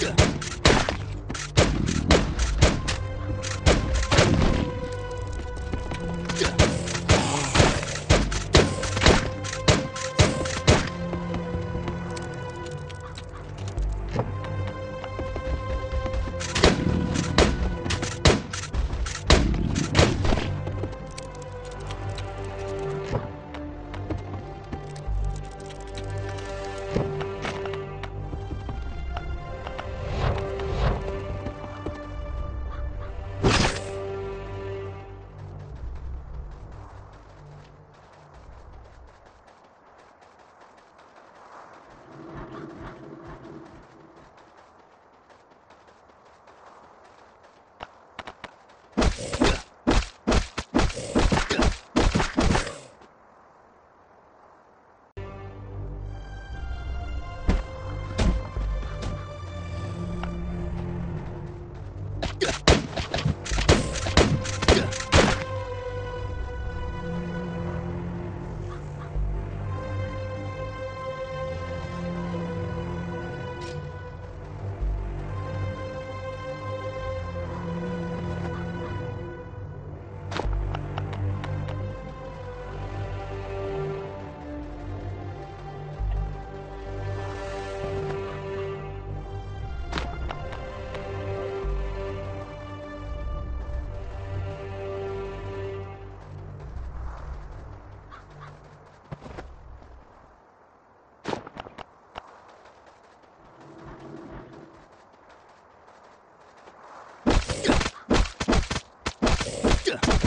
Yeah. Ugh.